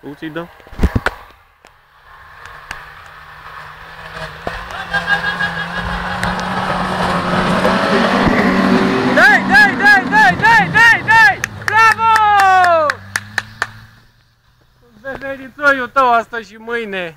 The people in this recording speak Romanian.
Uți-i dă. Da. Dai, dai, dai, dai, dai, dai, dai! Bravo! Venerițoiul tău asta și mâine.